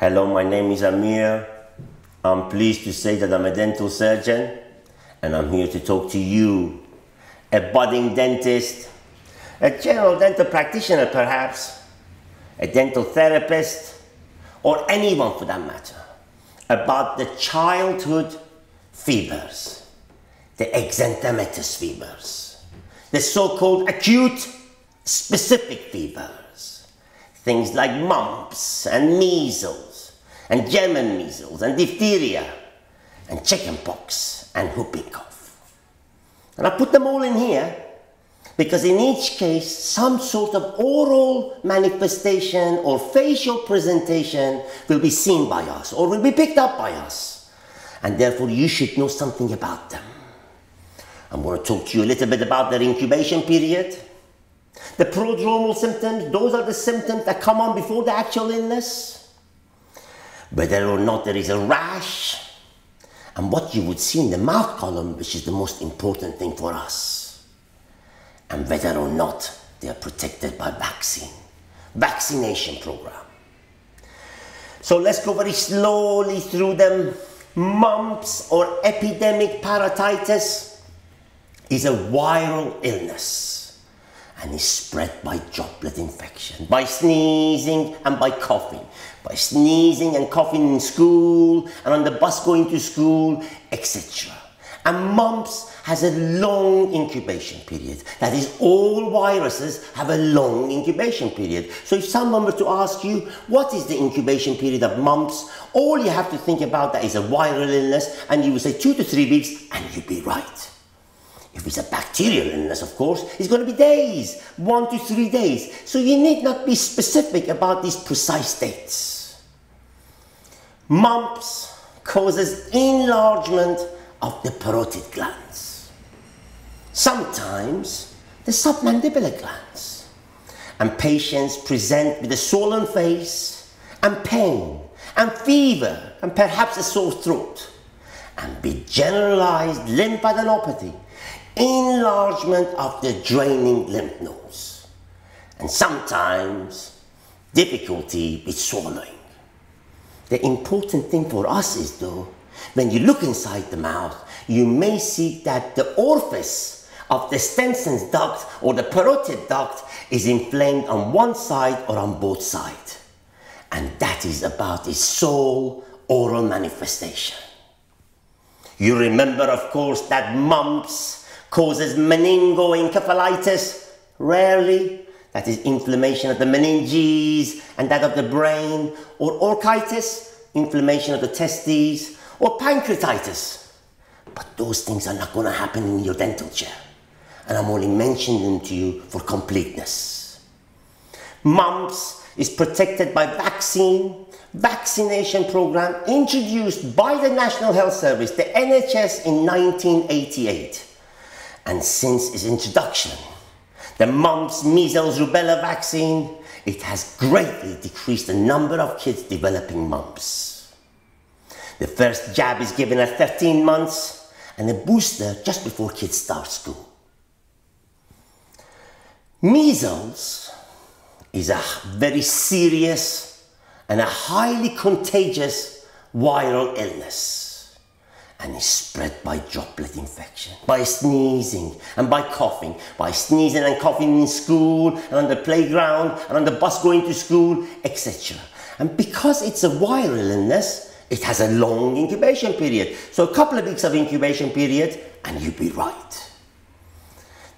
Hello, my name is Amir. I'm pleased to say that I'm a dental surgeon and I'm here to talk to you, a budding dentist, a general dental practitioner perhaps, a dental therapist, or anyone for that matter, about the childhood fevers, the exanthematous fevers, the so-called acute specific fevers, things like mumps and measles and German measles and diphtheria and chickenpox and whooping cough. And I put them all in here because in each case, some sort of oral manifestation or facial presentation will be seen by us or will be picked up by us. And therefore, you should know something about them. I'm going to talk to you a little bit about their incubation period. The prodromal symptoms, those are the symptoms that come on before the actual illness. Whether or not there is a rash, and what you would see in the mouth column, which is the most important thing for us, and whether or not they are protected by vaccine, vaccination program. So let's go very slowly through them. Mumps or epidemic parotitis is a viral illness and is spread by droplet infection, by sneezing and by coughing, by sneezing and coughing in school and on the bus going to school, etc. And mumps has a long incubation period. That is, all viruses have a long incubation period. So if someone were to ask you, what is the incubation period of mumps? All you have to think about that is a viral illness and you would say two to three weeks and you'd be right. If it's a bacterial illness, of course, it's going to be days, one to three days. So you need not be specific about these precise dates. Mumps causes enlargement of the parotid glands. Sometimes the submandibular glands. And patients present with a swollen face and pain and fever and perhaps a sore throat and be generalized lymphadenopathy enlargement of the draining lymph nodes, and sometimes difficulty with swallowing. The important thing for us is though, when you look inside the mouth, you may see that the orifice of the Stenson's duct or the parotid duct is inflamed on one side or on both sides. And that is about the sole oral manifestation. You remember, of course, that mumps causes meningoencephalitis, rarely, that is inflammation of the meninges and that of the brain, or orchitis, inflammation of the testes, or pancreatitis. But those things are not going to happen in your dental chair. And I'm only mentioning them to you for completeness. Mumps is protected by vaccine, vaccination program introduced by the National Health Service, the NHS in 1988 and since its introduction, the mumps, measles, rubella vaccine, it has greatly decreased the number of kids developing mumps. The first jab is given at 13 months and a booster just before kids start school. Measles is a very serious and a highly contagious viral illness and is spread by droplet infection, by sneezing and by coughing, by sneezing and coughing in school and on the playground and on the bus going to school, etc. And because it's a viral illness, it has a long incubation period. So a couple of weeks of incubation period and you'll be right.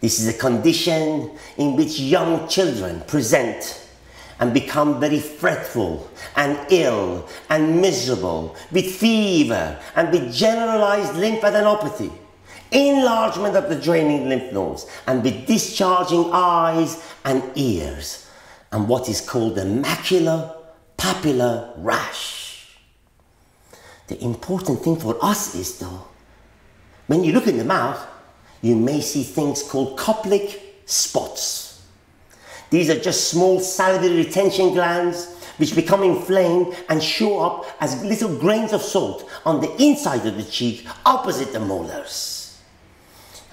This is a condition in which young children present and become very fretful and ill and miserable with fever and with generalized lymphadenopathy, enlargement of the draining lymph nodes, and with discharging eyes and ears, and what is called the macular papular rash. The important thing for us is though, when you look in the mouth, you may see things called Koplik spots. These are just small salivary retention glands which become inflamed and show up as little grains of salt on the inside of the cheek opposite the molars.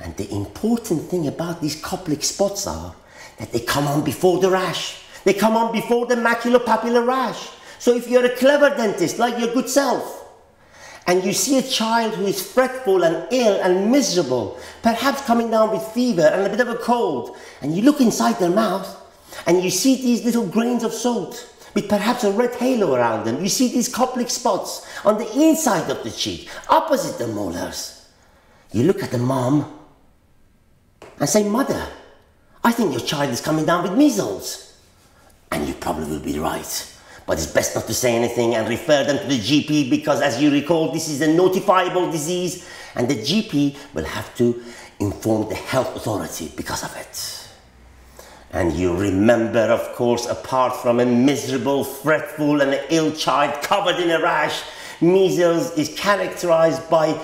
And the important thing about these Koplik spots are that they come on before the rash. They come on before the macular papular rash. So if you're a clever dentist, like your good self, and you see a child who is fretful and ill and miserable, perhaps coming down with fever and a bit of a cold, and you look inside their mouth and you see these little grains of salt with perhaps a red halo around them. You see these Koplik spots on the inside of the cheek, opposite the molars. You look at the mom and say, Mother, I think your child is coming down with measles. And you probably will be right. But it's best not to say anything and refer them to the GP because, as you recall, this is a notifiable disease and the GP will have to inform the health authority because of it. And you remember, of course, apart from a miserable, fretful, and ill child covered in a rash, measles is characterized by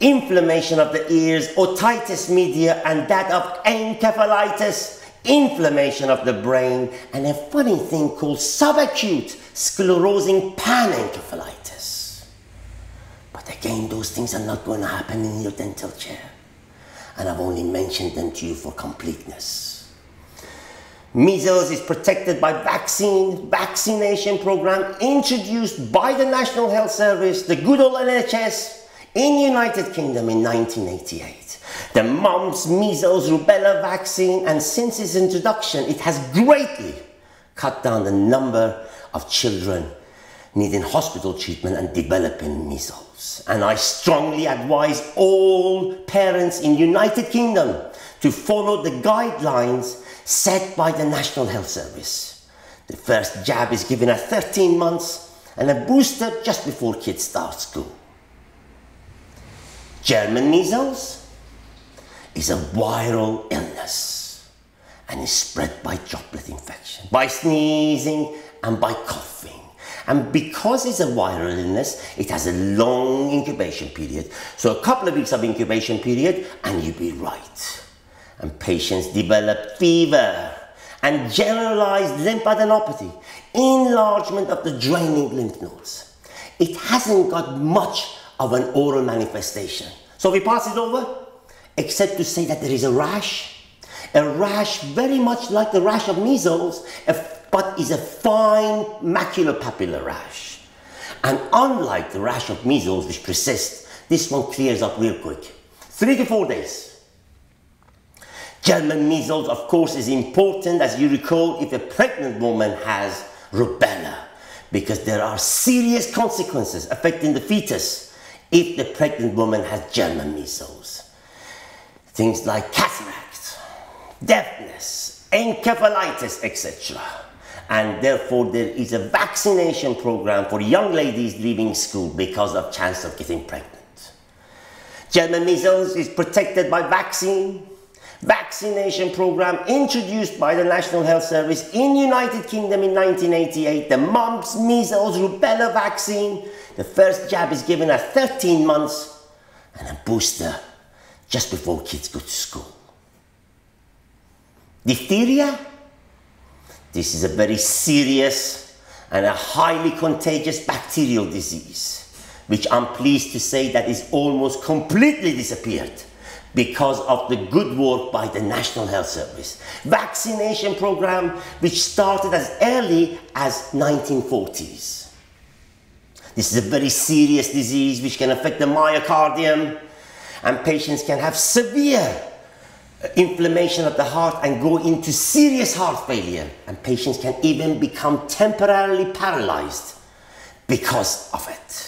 inflammation of the ears, otitis media, and that of encephalitis inflammation of the brain, and a funny thing called subacute sclerosing panencephalitis. But again, those things are not going to happen in your dental chair. And I've only mentioned them to you for completeness. Measles is protected by vaccine, vaccination program introduced by the National Health Service, the good old NHS, in United Kingdom in 1988 the mumps, measles, rubella vaccine, and since its introduction, it has greatly cut down the number of children needing hospital treatment and developing measles. And I strongly advise all parents in United Kingdom to follow the guidelines set by the National Health Service. The first jab is given at 13 months and a booster just before kids start school. German measles, is a viral illness and is spread by droplet infection, by sneezing and by coughing. And because it's a viral illness, it has a long incubation period. So a couple of weeks of incubation period and you'll be right. And patients develop fever and generalized lymphadenopathy, enlargement of the draining lymph nodes. It hasn't got much of an oral manifestation. So we pass it over except to say that there is a rash. A rash very much like the rash of measles, but is a fine maculopapular rash. And unlike the rash of measles, which persists, this one clears up real quick. Three to four days. German measles, of course, is important, as you recall, if a pregnant woman has rubella, because there are serious consequences affecting the fetus if the pregnant woman has German measles. Things like cataracts, deafness, encephalitis, etc. And therefore there is a vaccination program for young ladies leaving school because of chance of getting pregnant. German measles is protected by vaccine. Vaccination program introduced by the National Health Service in United Kingdom in 1988. The mumps, measles, rubella vaccine. The first jab is given at 13 months and a booster just before kids go to school. Diphtheria, this is a very serious and a highly contagious bacterial disease, which I'm pleased to say that is almost completely disappeared because of the good work by the National Health Service. Vaccination program which started as early as 1940s. This is a very serious disease which can affect the myocardium, and patients can have severe uh, inflammation of the heart and go into serious heart failure and patients can even become temporarily paralyzed because of it.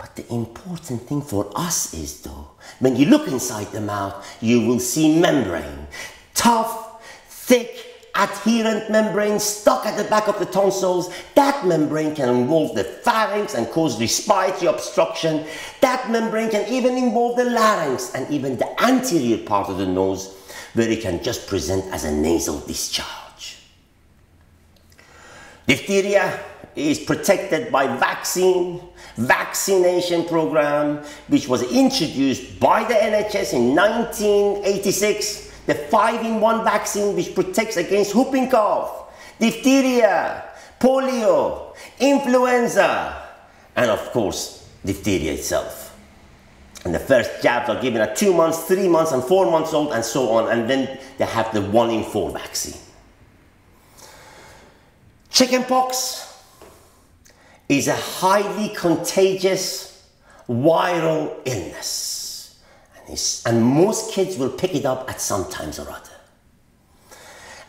But the important thing for us is though, when you look inside the mouth, you will see membrane, tough, thick, adherent membrane stuck at the back of the tonsils. That membrane can involve the pharynx and cause respiratory obstruction. That membrane can even involve the larynx and even the anterior part of the nose where it can just present as a nasal discharge. Diphtheria is protected by vaccine, vaccination program, which was introduced by the NHS in 1986 the 5-in-1 vaccine which protects against whooping cough, diphtheria, polio, influenza, and of course, diphtheria itself. And the first jabs are given at 2 months, 3 months, and 4 months old, and so on, and then they have the 1 in 4 vaccine. Chickenpox is a highly contagious viral illness. And, and, most kids will pick it up at some times or other.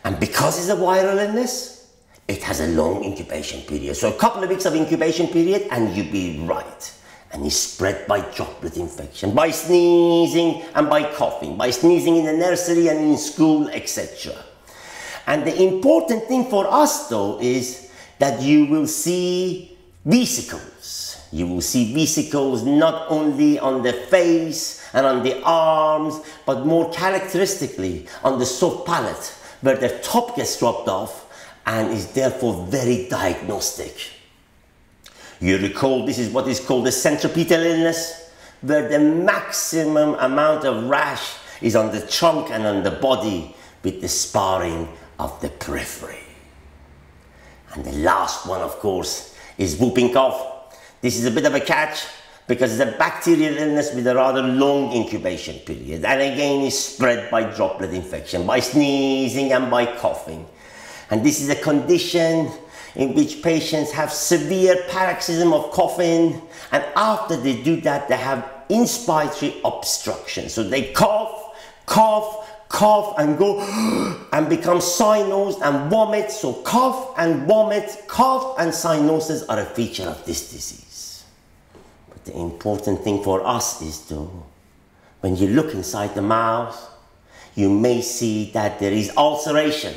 And because it's a viral illness, it has a long incubation period. So a couple of weeks of incubation period and you'll be right. And it's spread by droplet infection, by sneezing and by coughing, by sneezing in the nursery and in school, etc. And the important thing for us though is that you will see vesicles. You will see vesicles not only on the face and on the arms, but more characteristically on the soft palate, where the top gets dropped off and is therefore very diagnostic. You recall this is what is called the centripetal illness, where the maximum amount of rash is on the trunk and on the body with the sparring of the periphery. And the last one, of course, is whooping cough. This is a bit of a catch because it's a bacterial illness with a rather long incubation period and again is spread by droplet infection, by sneezing and by coughing. And this is a condition in which patients have severe paroxysm of coughing and after they do that they have inspiratory obstruction. So they cough, cough, cough and go and become cyanosed and vomit. So cough and vomit, cough and cyanosis are a feature of this disease. But the important thing for us is to, when you look inside the mouth, you may see that there is ulceration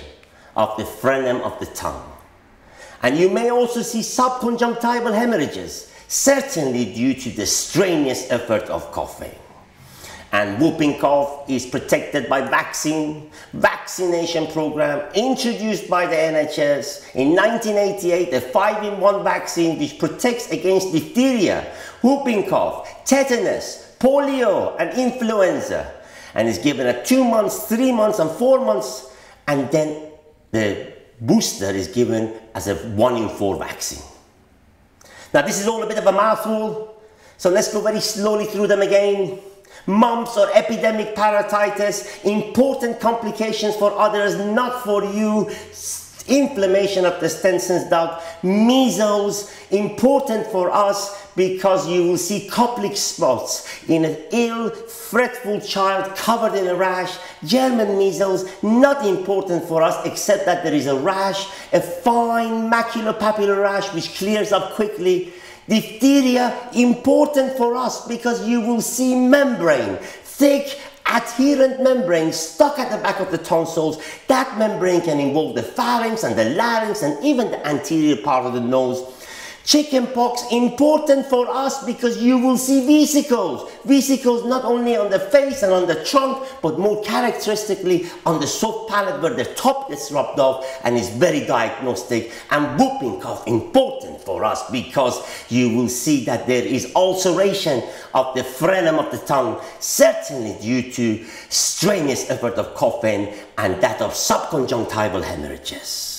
of the frenum of the tongue. And you may also see subconjunctival hemorrhages, certainly due to the strenuous effort of coughing. And whooping cough is protected by vaccine, vaccination program introduced by the NHS in 1988, a 5-in-1 vaccine which protects against diphtheria, whooping cough, tetanus, polio and influenza. And is given at 2 months, 3 months and 4 months. And then the booster is given as a 1 in 4 vaccine. Now this is all a bit of a mouthful, so let's go very slowly through them again mumps or epidemic parotitis, important complications for others, not for you, inflammation of the Stenson's duct, measles, important for us because you will see Koplik spots in an ill, fretful child covered in a rash. German measles, not important for us except that there is a rash, a fine maculopapular rash which clears up quickly. Diphtheria, important for us because you will see membrane, thick adherent membrane stuck at the back of the tonsils. That membrane can involve the pharynx and the larynx and even the anterior part of the nose. Chickenpox important for us because you will see vesicles. Vesicles not only on the face and on the trunk, but more characteristically on the soft palate where the top gets rubbed off and is very diagnostic. And whooping cough important for us because you will see that there is ulceration of the frenum of the tongue, certainly due to strenuous effort of coughing and that of subconjunctival hemorrhages.